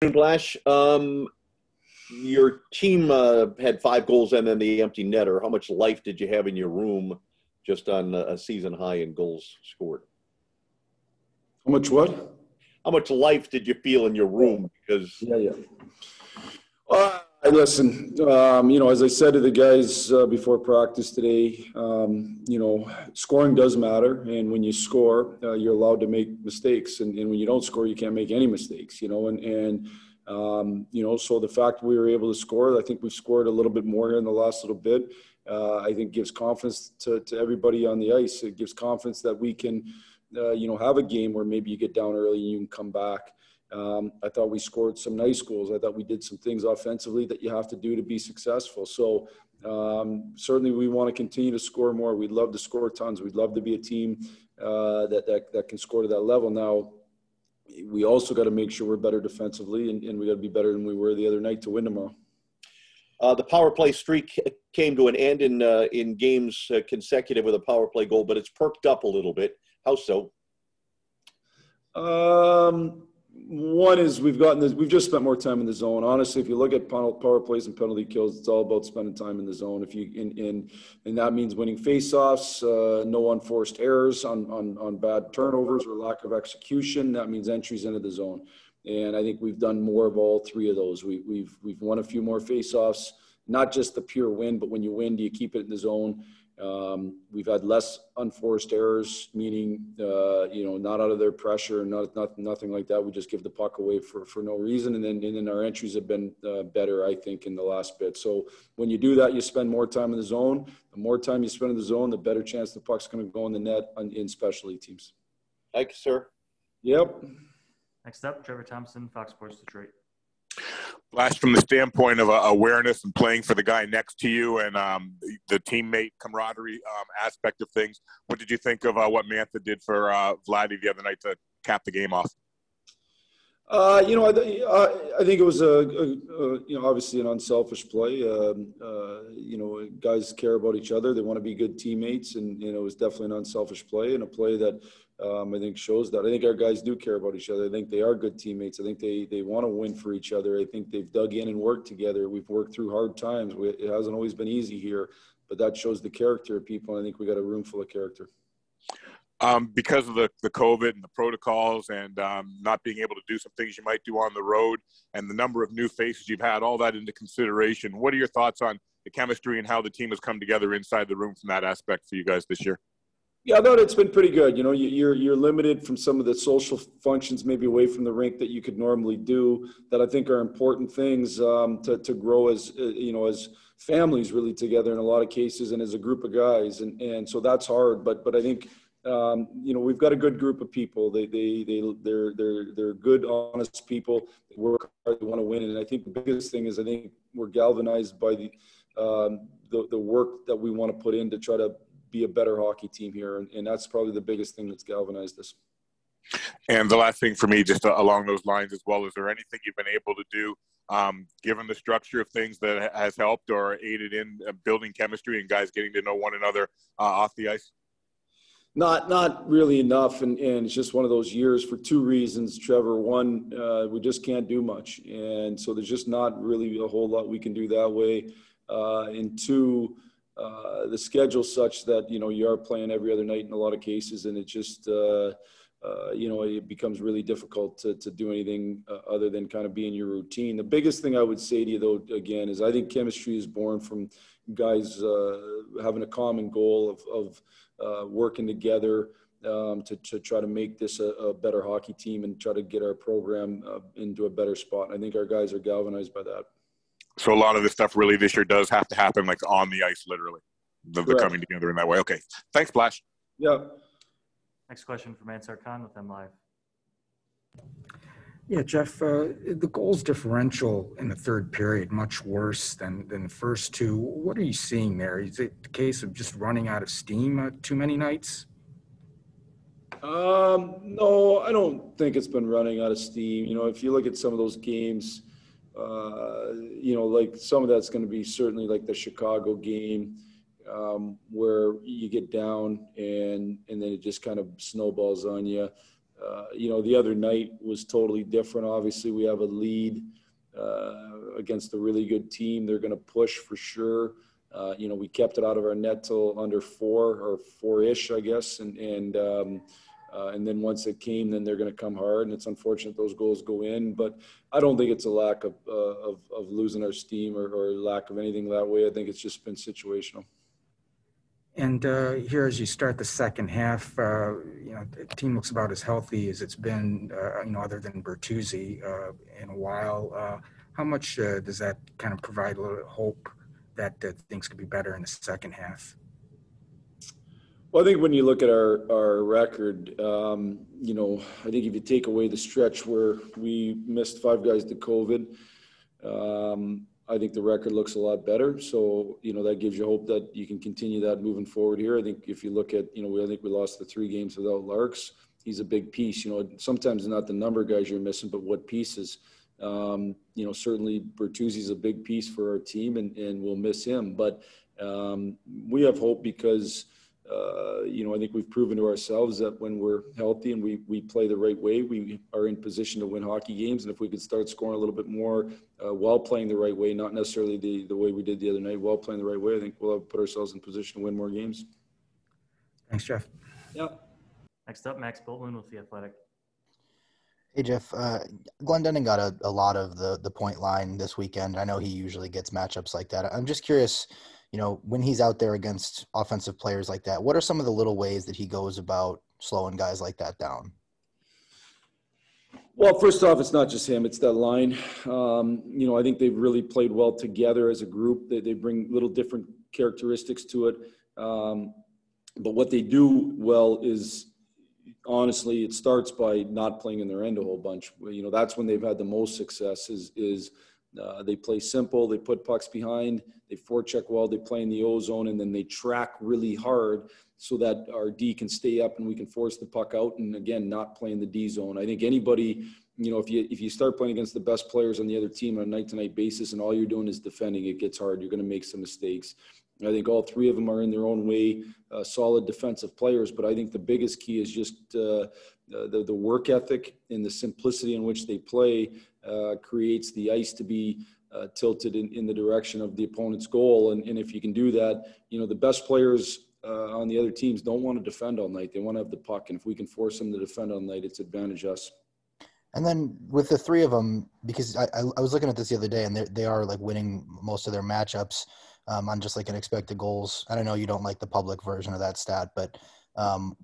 Blash. Um, your team uh, had five goals and then the empty netter. How much life did you have in your room just on a season high in goals scored? How much what? How much life did you feel in your room? Because yeah, yeah. Uh, listen, um, you know, as I said to the guys uh, before practice today, um, you know, scoring does matter, and when you score, uh, you're allowed to make mistakes, and, and, when you don't score, you can't make any mistakes, you know, and and um, you know, so the fact we were able to score, I think we've scored a little bit more in the last little bit. Uh, I think gives confidence to, to everybody on the ice. It gives confidence that we can, uh, you know, have a game where maybe you get down early and you can come back. Um, I thought we scored some nice goals. I thought we did some things offensively that you have to do to be successful. So um, certainly we want to continue to score more. We'd love to score tons. We'd love to be a team uh, that, that, that can score to that level. Now, we also got to make sure we're better defensively, and, and we got to be better than we were the other night to win tomorrow. Uh, the power play streak came to an end in uh, in games uh, consecutive with a power play goal, but it's perked up a little bit. How so? Um, one is we've gotten this, we've just spent more time in the zone. Honestly, if you look at power plays and penalty kills, it's all about spending time in the zone. If you in, in and that means winning faceoffs, uh, no unforced errors on, on on bad turnovers or lack of execution. That means entries into the zone. And I think we've done more of all three of those. We, we've we've won a few more faceoffs, not just the pure win, but when you win, do you keep it in the zone? Um, we've had less unforced errors, meaning uh, you know not out of their pressure, not, not nothing like that. We just give the puck away for, for no reason, and then and then our entries have been uh, better, I think, in the last bit. So when you do that, you spend more time in the zone. The more time you spend in the zone, the better chance the puck's going to go in the net on, in specialty teams. Thank you, sir. Yep. Next up, Trevor Thompson, Fox Sports Detroit. Blash from the standpoint of uh, awareness and playing for the guy next to you and um, the teammate camaraderie um, aspect of things. What did you think of uh, what Mantha did for uh, Vladdy the other night to cap the game off? Uh, you know, I, I, I, think it was a, a, a, you know obviously an unselfish play. Um, uh, you know, guys care about each other; they want to be good teammates, and you know, it was definitely an unselfish play and a play that um, I think shows that. I think our guys do care about each other. I think they are good teammates. I think they they want to win for each other. I think they've dug in and worked together. We've worked through hard times. We, it hasn't always been easy here, but that shows the character of people. I think we got a room full of character. Um, because of the, the COVID and the protocols and um, not being able to do some things you might do on the road and the number of new faces you've had, all that into consideration. What are your thoughts on the chemistry and how the team has come together inside the room from that aspect for you guys this year? Yeah, I thought it's been pretty good. You know, you're you're limited from some of the social functions, maybe away from the rink that you could normally do. That I think are important things um, to to grow as uh, you know as families really together in a lot of cases and as a group of guys. And and so that's hard. But but I think um, you know we've got a good group of people. They they they they're they're they're good, honest people. They work hard. They want to win. And I think the biggest thing is I think we're galvanized by the um, the, the work that we want to put in to try to be a better hockey team here. And, and that's probably the biggest thing that's galvanized us. And the last thing for me, just along those lines as well, is there anything you've been able to do, um, given the structure of things, that has helped or aided in uh, building chemistry and guys getting to know one another uh, off the ice? Not, not really enough, and, and it's just one of those years for two reasons, Trevor. One, uh, we just can't do much, and so there's just not really a whole lot we can do that way. Uh, and two, uh, the schedule such that you know you are playing every other night in a lot of cases, and it just uh, uh, you know it becomes really difficult to, to do anything uh, other than kind of be in your routine. The biggest thing I would say to you though again is I think chemistry is born from guys uh, having a common goal of, of uh, working together. Um, to, to try to make this a, a, better hockey team and try to get our program into a better spot. And I think our guys are galvanized by that. So a lot of this stuff really this year does have to happen like on the ice, literally. The, the coming together in that way. Okay. Thanks, Blash. Yeah. Next question from Ansar Khan with MLive. Yeah, Jeff, uh, the goals differential in the third period much worse than, than the first two. What are you seeing there? Is it the case of just running out of steam uh, too many nights? Um, no, I don't think it's been running out of steam. You know, if you look at some of those games, uh, you know, like some of that's going to be certainly like the Chicago game um, where you get down and and then it just kind of snowballs on you. uh, you know, the other night was totally different. Obviously, we have a lead uh, against a really good team. They're going to push for sure. Uh, you know, we kept it out of our net till under four or four-ish, I guess, and and um, uh, and then once it came, then they're going to come hard. And it's unfortunate those goals go in, but I don't think it's a lack of uh, of, of losing our steam or, or lack of anything that way. I think it's just been situational. And uh, here, as you start the second half, uh, you know, the team looks about as healthy as it's been, uh, you know, other than Bertuzzi in a while. How much does that kind of provide a little hope that things could be better in the second half? Well, I think when you look at our, our record, um, you know, I think if you take away the stretch where we missed five guys to COVID, um, I think the record looks a lot better. So, you know, that gives you hope that you can continue that moving forward here. I think if you look at, you know, we, I think we lost the three games without Larks. He's a big piece. You know, sometimes not the number of guys you're missing, but what pieces. Um, you know, certainly Bertuzzi's a big piece for our team and, and we'll miss him. But um, we have hope because – uh, you know, I think we've proven to ourselves that when we're healthy and we, we play the right way, we are in position to win hockey games. And if we could start scoring a little bit more uh, while playing the right way, not necessarily the, the way we did the other night, while playing the right way, I think we'll put ourselves in position to win more games. Thanks, Jeff. Yeah. Next up, Max Bultman with The Athletic. Hey Jeff, uh, Glendening got a, a lot of the the Point line this weekend. I know he usually gets matchups like that. I'm just curious, you know, when he's out there against offensive players like that, what are some of the little ways that he goes about slowing guys like that down? Well, first off, it's not just him; it's that line. Um, you know, I think they've really played well together as a group. They, they bring little different characteristics to it. Um, but what they do well is, honestly, it starts by not playing in their end a whole bunch. You know, that's when they've had the most success. Is is uh, they play simple. They put pucks behind. They forecheck well. They play in the O zone, and then they track really hard so that our D can stay up and we can force the puck out. And again, not play in the D zone. I think anybody, you know, if you if you start playing against the best players on the other team on a night to night basis, and all you're doing is defending, it gets hard. You're going to make some mistakes. I think all three of them are in their own way uh, solid defensive players, but I think the biggest key is just uh, the, the work ethic and the simplicity in which they play uh, creates the ice to be uh, tilted in, in the direction of the opponent's goal. And, and if you can do that, you know, the best players uh, on the other teams don't want to defend all night. They want to have the puck. And if we can force them to defend all night, it's advantage us. And then with the three of them, because I, I was looking at this the other day, and they are like winning most of their matchups um, on just like an expected goals. I don't know you don't like the public version of that stat, but um,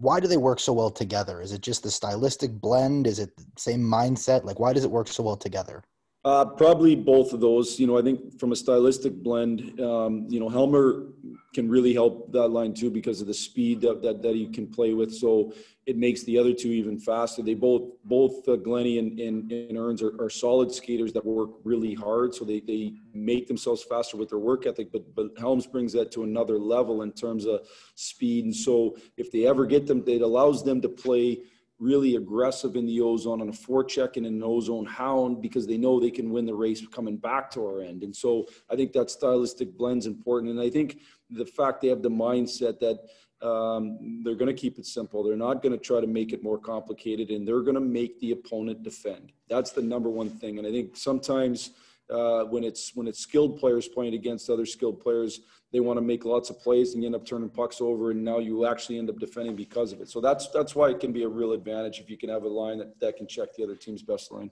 why do they work so well together? Is it just the stylistic blend? Is it the same mindset? Like, why does it work so well together? Uh, probably both of those. You know, I think from a stylistic blend, um, you know, Helmer can really help that line too because of the speed that, that, that he can play with. So it makes the other two even faster. They both, both uh, Glennie and, and, and Earns are, are, solid skaters that work really hard. So they, they make themselves faster with their work ethic, but, but Helms brings that to another level in terms of speed. And so if they ever get them, it allows them to play really aggressive in the ozone on a forecheck and an ozone hound because they know they can win the race coming back to our end. And so I think that stylistic blend's important. And I think the fact they have the mindset that um, they're going to keep it simple. They're not going to try to make it more complicated, and they're going to make the opponent defend. That's the number one thing. And I think sometimes uh, when it's when it's skilled players playing against other skilled players, they want to make lots of plays and you end up turning pucks over, and now you actually end up defending because of it. So that's that's why it can be a real advantage if you can have a line that, that can check the other team's best line.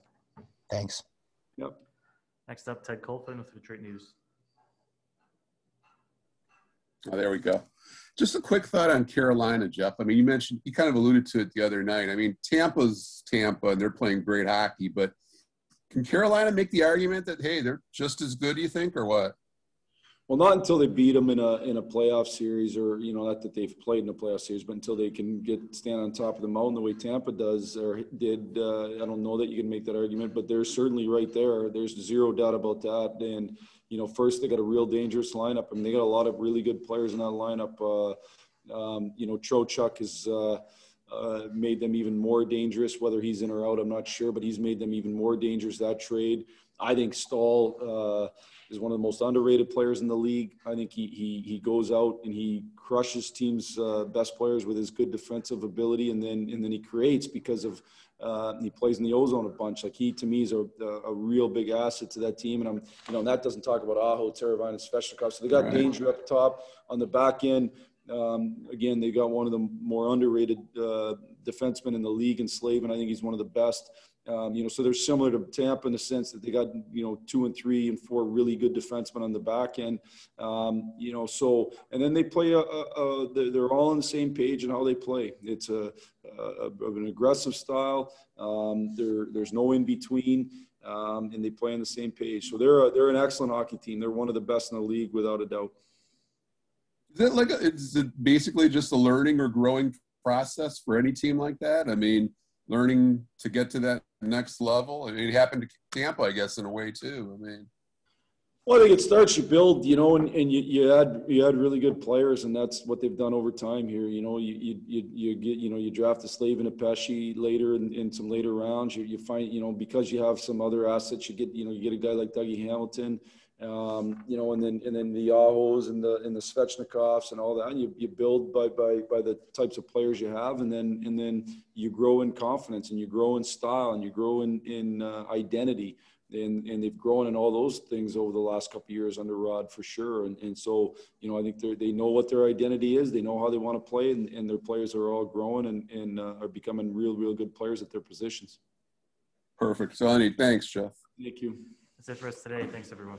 Thanks. Yep. Next up, Ted Kulfan with the Detroit News. Oh, there we go. Just a quick thought on Carolina, Jeff. I mean, you mentioned, you kind of alluded to it the other night. I mean, Tampa's Tampa and they're playing great hockey, but can Carolina make the argument that, hey, they're just as good, you think, or what? Well, not until they beat them in a in a playoff series, or you know, not that they've played in a playoff series, but until they can get stand on top of the mountain the way Tampa does or did. Uh, I don't know that you can make that argument, but they're certainly right there. There's zero doubt about that. And you know, first they got a real dangerous lineup. I mean, they got a lot of really good players in that lineup. Uh, um, you know, Trocheck has uh, uh, made them even more dangerous. Whether he's in or out, I'm not sure, but he's made them even more dangerous. That trade. I think Staal uh, is one of the most underrated players in the league. I think he he he goes out and he crushes teams' uh, best players with his good defensive ability, and then and then he creates because of uh, he plays in the ozone a bunch. Like he to me is a, a, real big asset to that team, and I'm you know and that doesn't talk about Aho, Teravainen, and Svechnikov. So they got Right. danger up top on the back end. Um, again, they got one of the more underrated uh, defensemen in the league in Slavin. I think he's one of the best. Um, you know, so they're similar to Tampa in the sense that they got you know two and three and four really good defensemen on the back end. Um, you know, so and then they play a, a, a they're, all on the same page in how they play. It's a, an aggressive style. Um, there there's no in between. Um, and they play on the same page. So they're they're an excellent hockey team. They're one of the best in the league without a doubt. Is it like a, is it basically just a learning or growing process for any team like that? I mean, learning to get to that next level. I mean, it happened to Tampa, I guess, in a way too. I mean, Well, I think it starts you build, you know, and, and you, you add you add really good players, and that's what they've done over time here. You know, you you, you, get you know you draft a Slavin and a Pesce later in, in some later rounds. You, you find you know because you have some other assets, you get you know you get a guy like Dougie Hamilton, um, you know, and then and then the Ahos and the and the Svechnikovs and all that. And you, you build by by by the types of players you have, and then and then you grow in confidence and you grow in style and you grow in in uh, identity and and they've grown in all those things over the last couple of years under Rod for sure. And and so you know I think they they know what their identity is. They know how they want to play, and, and their players are all growing and and uh, are becoming real real good players at their positions. perfect. So, any thanks, Jeff. Thank you. That's it for us today. Thanks, everyone.